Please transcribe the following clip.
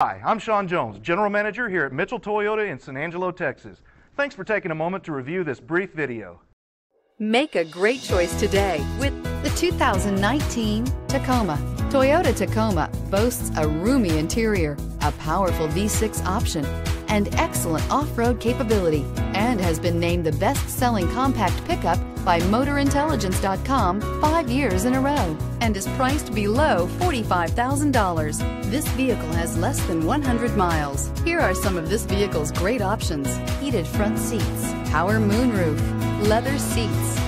Hi, I'm Sean Jones, General Manager here at Mitchell Toyota in San Angelo, Texas. Thanks for taking a moment to review this brief video. Make a great choice today with the 2019 Tacoma. Toyota Tacoma boasts a roomy interior, a powerful V6 option, and excellent off-road capability, and has been named the best-selling compact pickup by MotorIntelligence.com five years in a row, and is priced below $45,000. This vehicle has less than 100 miles. Here are some of this vehicle's great options. Heated front seats, power moonroof, leather seats,